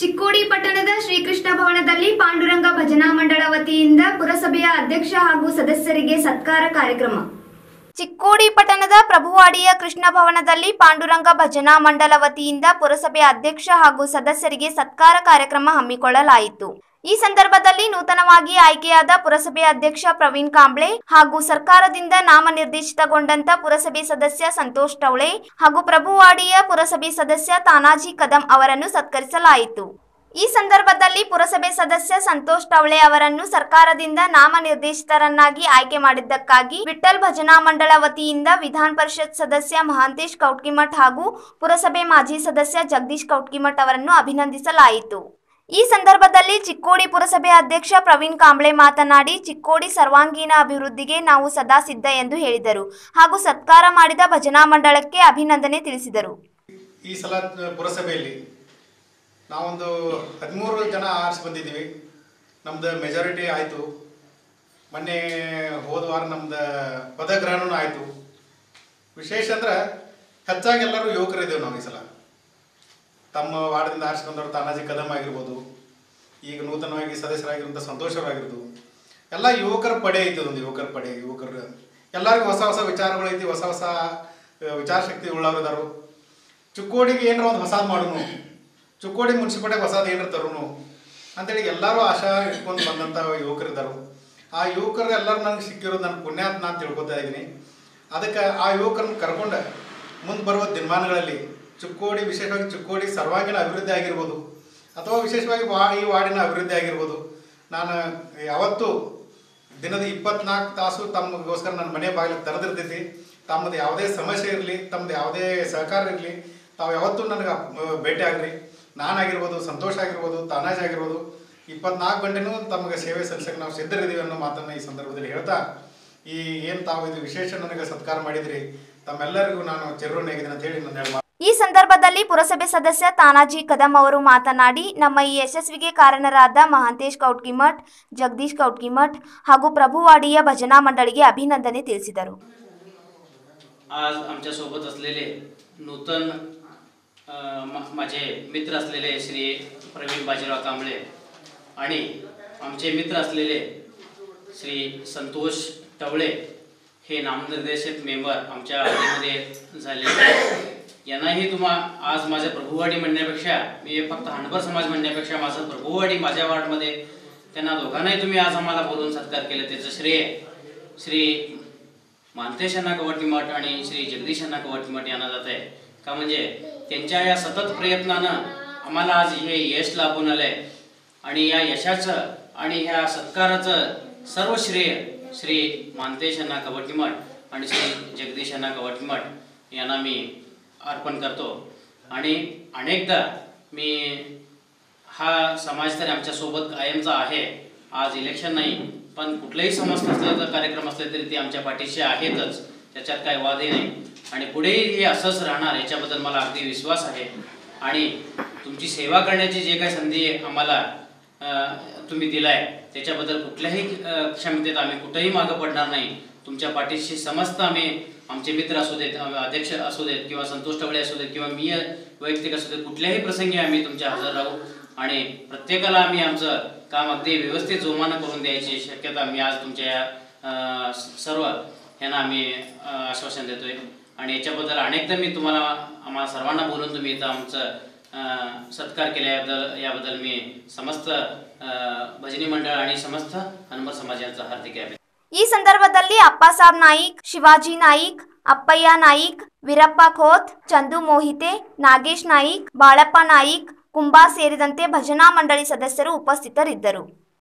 ಚಿಕ್ಕೋಡಿ ಪಟ್ಟಣದ ಶ್ರೀಕೃಷ್ಣ ಭವನದಲ್ಲಿ ಪಾಂಡುರಂಗ ಭಜನಾ ಮಂಡಳ ವತಿಯಿಂದ ಪುರಸಭೆಯ ಅಧ್ಯಕ್ಷ ಹಾಗೂ ಸದಸ್ಯರಿಗೆ ಸತ್ಕಾರ ಕಾರ್ಯಕ್ರಮ. ಚಿಕ್ಕೋಡಿ ಪಟ್ಟಣದ ಪ್ರಭುವಾಡಿಯ ಕೃಷ್ಣ ಭವನದಲ್ಲಿ ಪಾಂಡುರಂಗ ಭಜನಾ ಮಂಡಲ ವತಿಯಿಂದ ಪುರಸಭೆಯ ಅಧ್ಯಕ್ಷ ಹಾಗೂ ಸದಸ್ಯರಿಗೆ ಸತ್ಕಾರ ಕಾರ್ಯಕ್ರಮ ಹಮ್ಮಿಕೊಳ್ಳಲಾಯಿತು. ಈ ಸಂದರ್ಭದಲ್ಲಿ ನೂತನವಾಗಿ ಆಯ್ಕೆಯಾದ ಪುರಸಭೆ ಅಧ್ಯಕ್ಷ ಪ್ರವೀಣ್ ಕಾಂಬ್ಳೆ ಹಾಗೂ ಸರ್ಕಾರದಿಂದ ನಾಮನಿರ್ದೇಶಿತಗೊಂಡಂತ ಪುರಸಭೆ ಸದಸ್ಯ ಸಂತೋಷ್ ಟವಳೆ ಹಾಗೂ ಪ್ರಭುವಾಡಿಯ ಪುರಸಭೆ ಸದಸ್ಯ ತಾನಾಜಿ ಕದಂ ಅವರನ್ನು ಸತ್ಕರಿಸಲಾಯಿತು. ಈ ಸಂದರ್ಭದಲ್ಲಿ ಪುರಸಭೆ ಸದಸ್ಯ ಸಂತೋಷ್ ಟವಳೆ ಅವರನ್ನು ಸರ್ಕಾರದಿಂದ ನಾಮನಿರ್ದೇಶಿತರನ್ನಾಗಿ ಆಯ್ಕೆ ಮಾಡಿದ್ದಕ್ಕಾಗಿ ವಿಠಲ್ ಭಜನಾ ಮಂಡಳ ವತಿಯಿಂದ ವಿಧಾನ ಪರಿಷತ್ ಸದಸ್ಯ ಮಹಾಂತೇಶ್ ಕೌಟ್ಕಿಮಠ್ ಹಾಗೂ ಪುರಸಭೆ ಮಾಜಿ ಸದಸ್ಯ ಜಗದೀಶ್ ಕೌಟ್ಕಿಮಠ್ ಅವರನ್ನು ಅಭಿನಂದಿಸಲಾಯಿತು. ಈ ಸಂದರ್ಭದಲ್ಲಿ ಚಿಕ್ಕೋಡಿ ಪುರಸಭೆ ಅಧ್ಯಕ್ಷ ಪ್ರವೀಣ್ ಕಾಂಬ್ಳೆ ಮಾತನಾಡಿ, ಚಿಕ್ಕೋಡಿ ಸರ್ವಾಂಗೀಣ ಅಭಿವೃದ್ಧಿಗೆ ನಾವು ಸದಾ ಸಿದ್ಧ ಎಂದು ಹೇಳಿದರು ಹಾಗೂ ಸತ್ಕಾರ ಮಾಡಿದ ಭಜನಾ ಮಂಡಳಕ್ಕೆ ಅಭಿನಂದನೆ ತಿಳಿಸಿದರು. ಈ ಸಲ ಪುರಸಭೆಯಲ್ಲಿ ನಾವೊಂದು ಹದಿಮೂರು ಜನ ಆರಿಸಿ ಬಂದಿದ್ದೀವಿ. ನಮ್ದು ಮೆಜಾರಿಟಿ ಆಯಿತು. ಮೊನ್ನೆ ಹೋದ ವಾರ ನಮ್ದು ಪದಗ್ರಹಣನೂ ಆಯಿತು. ವಿಶೇಷ ಅಂದ್ರೆ ಹೆಚ್ಚಾಗಿ ಎಲ್ಲರೂ ಯುವಕರಿದ್ದೇವೆ ನಾವು ಈ ಸಲ. ತಮ್ಮ ವಾರ್ಡ್ದಿಂದ ಆರಿಸಿ ಬಂದವರು ತಾನಾಜಿ ಕದಂ ಆಗಿರ್ಬೋದು, ಈಗ ನೂತನವಾಗಿ ಸದಸ್ಯರಾಗಿರುವಂಥ ಸಂತೋಷವಾಗಿರ್ಬೋದು ಎಲ್ಲ ಯುವಕರ ಪಡೆ ಐತಿ ಒಂದು ಯುವಕರ ಪಡೆ, ಯುವಕರು ಎಲ್ಲರಿಗೂ ಹೊಸ ಹೊಸ ವಿಚಾರಗಳು ಐತಿ, ಹೊಸ ಹೊಸ ವಿಚಾರ ಶಕ್ತಿ ಚಿಕ್ಕೋಡಿಗೆ ಏನಾರ ಒಂದು ಹೊಸದು ಮಾಡೋನು, ಚಿಕ್ಕೋಡಿ ಮುನ್ಸಿಪಾಲ್ಟಿ ಹೊಸದು ಏನಾರ ತರೋನು ಅಂತೇಳಿ ಎಲ್ಲರೂ ಆಶಾ ಇಟ್ಕೊಂಡು ಬಂದಂಥ ಯುವಕರಿದ್ದಾರೆ ಆ ಯುವಕರು ಎಲ್ಲರೂ ನನಗೆ ಸಿಕ್ಕಿರೋದು ನನ್ನ ಪುಣ್ಯಾತ್ ನಾನು ತಿಳ್ಕೊತಾ ಇದ್ದೀನಿ. ಅದಕ್ಕೆ ಆ ಯುವಕರನ್ನ ಕರ್ಕೊಂಡು ಮುಂದೆ ಬರುವ ದಿನಮಾನಗಳಲ್ಲಿ ಚಿಕ್ಕೋಡಿ ವಿಶೇಷವಾಗಿ ಚುಕ್ಕೋಡಿ ಸರ್ವಾಂಗೀಣ ಅಭಿವೃದ್ಧಿ ಆಗಿರ್ಬೋದು. ಅಥವಾ ವಿಶೇಷವಾಗಿ ವಾ, ಈ ವಾರ್ಡಿನ ಅಭಿವೃದ್ಧಿ ಆಗಿರ್ಬೋದು. ನಾನು ಯಾವತ್ತು ದಿನದ ಇಪ್ಪತ್ನಾಲ್ಕು ತಾಸು ತಮಗೋಸ್ಕರ ನನ್ನ ಮನೆ ಬಾಗಿಲು ತೆರೆದಿರ್ತೈತಿ ತಮ್ಮದು ಯಾವುದೇ ಸಮಸ್ಯೆ ಇರಲಿ, ತಮ್ಮದು ಯಾವುದೇ ಸಹಕಾರ ಇರಲಿ, ತಾವು ಯಾವತ್ತೂ ನನಗೆ ಭೇಟಿ ಆಗಲಿ. ನಾನಾಗಿರ್ಬೋದು, ಸಂತೋಷ ಆಗಿರ್ಬೋದು, ತಾನಾಜ್ ಆಗಿರ್ಬೋದು. ಇಪ್ಪತ್ನಾಲ್ಕು ಗಂಟೆನೂ ತಮಗೆ ಸೇವೆ ಸಲ್ಲಿಸೋಕೆ ನಾವು ಸಿದ್ಧರಿದ್ದೀವಿ ಅನ್ನೋ ಮಾತನ್ನು ಈ ಸಂದರ್ಭದಲ್ಲಿ ಹೇಳ್ತಾ, ಈ ಏನು ತಾವು ಇದು ವಿಶೇಷ ನನಗೆ ಸತ್ಕಾರ ಮಾಡಿದ್ರಿ. ತಮ್ಮೆಲ್ಲರಿಗೂ ನಾನು ಚಿರಋಣಿಯಾಗಿದ್ದೀನಿ ಅಂತ ಹೇಳಿ ನನ್ನ ಈ ಸಂದರ್ಭದಲ್ಲಿ ಪುರಸಭೆ ಸದಸ್ಯ ತಾನಾಜಿ ಕದಂ ಅವರು ಮಾತನಾಡಿ ನಮ್ಮ ಈ ಯಶಸ್ವಿಗೆ ಕಾರಣರಾದ ಮಹಾಂತೇಶ್ ಕೌಟ್ಕಿಮಠ್ ಜಗದೀಶ್ कौटकीमठ ಹಾಗೂ ಪ್ರಭುವಾಡಿಯ ಭಜನಾ ಮಂಡಳಿಗೆ ಅಭಿನಂದನೆ ತಿಳಿಸಿದರು आज आमच्यासोबत असलेले नूतन अ, मा- माझे मित्र असलेले श्री प्रवीण बाजीराव कांबळे आणि आमचे मित्र असलेले श्री संतोष टवळे हे नामनिर्देशित मेंबर आमच्या आधीमध्ये झालेले आहेत. यांनाही तुम्हा आज माझ्या प्रभूवाडी म्हणण्यापेक्षा मी फक्त हांडभर समाज म्हणण्यापेक्षा माझं प्रभुवाडी माझ्या वार्डमध्ये त्यांना दोघांनाही तुम्ही आज आम्हाला बोलून सत्कार केले. त्याचं श्रेय श्री मानतेश यांना कवटी मठ आणि श्री जगदीश यांना कवटी मठ यांना जात आहे. का म्हणजे त्यांच्या या सतत प्रयत्नानं आम्हाला आज हे यश लाभून आलंय. आणि या यशाचं आणि ह्या सत्काराचं सर्व श्रेय श्री मानतेश यांना कवटी मठ आणि श्री जगदीश यांना कवटी मठ यांना मी अर्पण करतो. आणि अनेकदा मी हा समाज तर आमच्यासोबत कायमचा आहे. आज इलेक्शन नाही पण कुठलाही समजण्याचा कार्यक्रम असले तरी ते आमच्या पाठीशी आहेतच. त्याच्यात काही वादही नाही. आणि पुढेही हे असंच राहणार याच्याबद्दल मला अगदी विश्वास आहे. आणि तुमची सेवा करण्याची जे काही संधी आम्हाला तुम्ही दिलाय त्याच्याबद्दल कुठल्याही क्षमतेत आम्ही कुठेही मागं पडणार नाही. तुमच्या पाठीशी समस्त आम्ही आमचे मित्र असू देत आम्ही अध्यक्ष असू देत किंवा संतोष टवळे असू देत किंवा मी वैयक्तिक असू देत कुठल्याही प्रसंगी आम्ही तुमच्या हजर राहू. आणि प्रत्येकाला आम्ही आमचं काम अगदी व्यवस्थित जोमानं करून द्यायची शक्यता मी आज तुमच्या या सर्व यांना आम्ही आश्वासन देतोय. आणि याच्याबद्दल अनेकदा मी तुम्हाला आम्हाला सर्वांना बोलून तुम्ही इथं आमचं सत्कार केल्याबद्दल याबद्दल मी समस्त भजनी मंडळ आणि समस्त हनुमान समाज यांचा हार्दिक आहे ಈ ಸಂದರ್ಭದಲ್ಲಿ ಅಪ್ಪಾಸಾಬ್ ನಾಯಿಕ್, ಶಿವಾಜಿ ನಾಯಿಕ್, ಅಪ್ಪಯ್ಯ ನಾಯಿಕ್, ವೀರಪ್ಪ ಖೋತ್, ಚಂದು ಮೋಹಿತೆ, ನಾಗೇಶ್ ನಾಯಿಕ್, ಬಾಳಪ್ಪ ನಾಯಿಕ್, ಕುಂಬಾ ಸೇರಿದಂತೆ ಭಜನಾ ಮಂಡಳಿ ಸದಸ್ಯರು ಉಪಸ್ಥಿತರಿದ್ದರು.